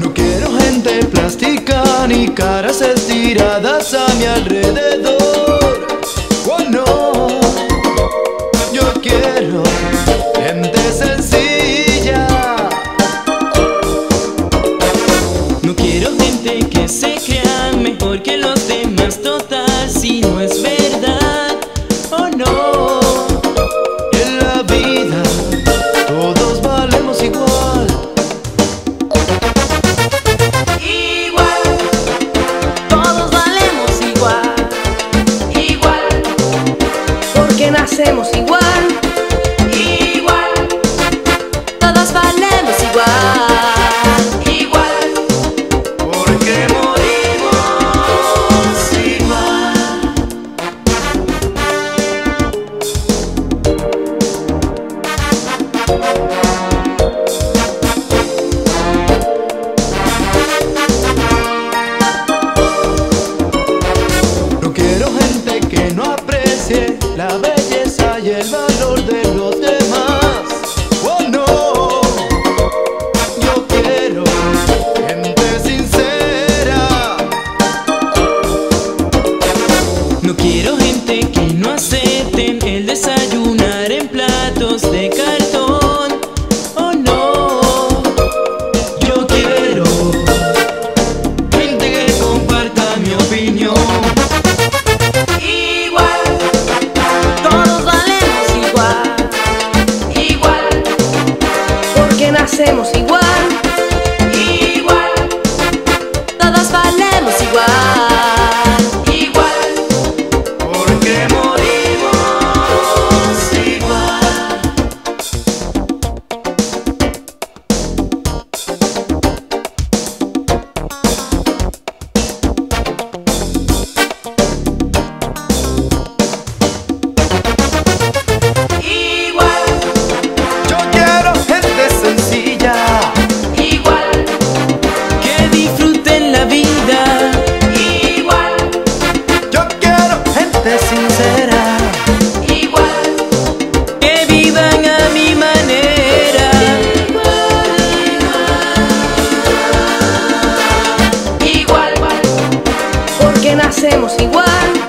No quiero gente plástica ni caras estiradas a mi alrededor. Oh no, yo quiero gente sencilla. No quiero gente que se crean mejor que los nacemos igual. Igual. Todos valemos igual. Igual. Porque morimos igual. la vez. de cartón. Oh no, yo quiero gente que comparta mi opinión. Igual, todos valemos igual. Igual, porque nacemos igual. igual.